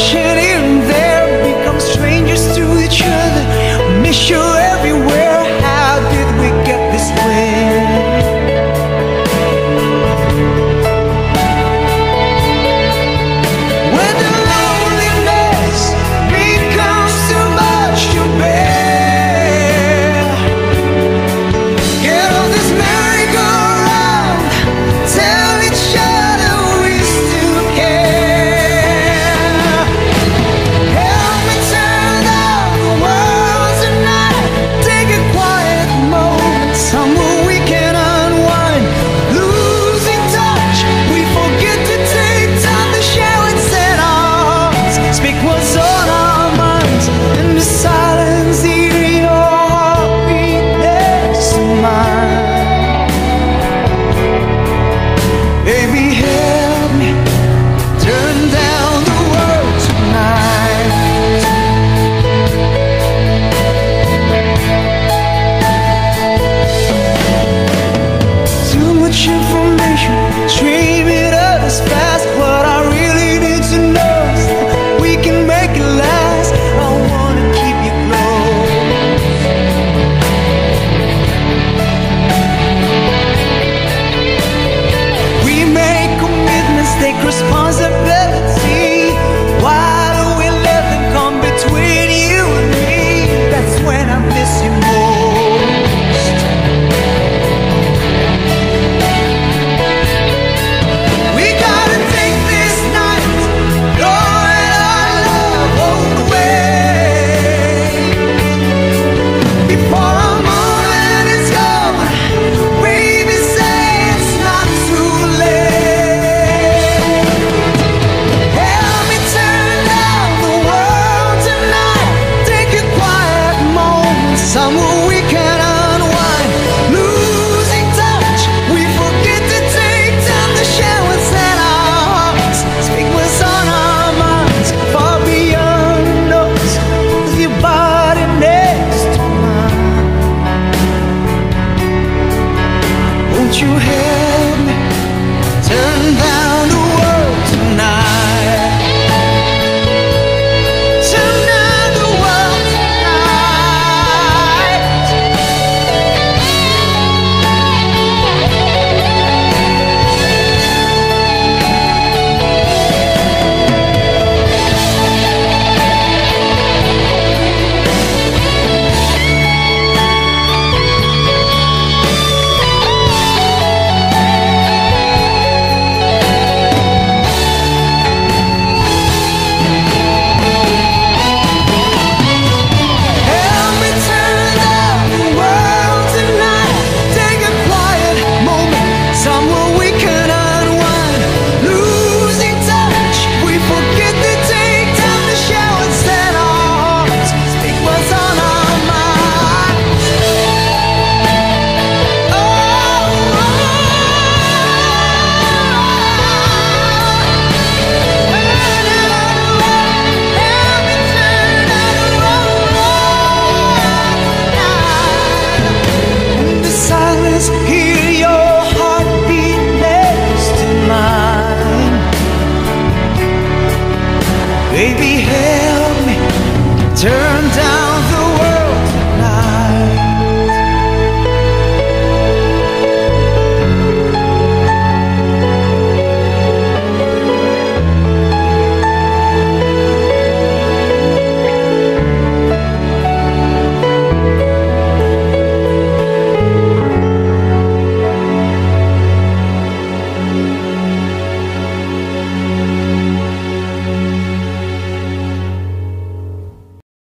rush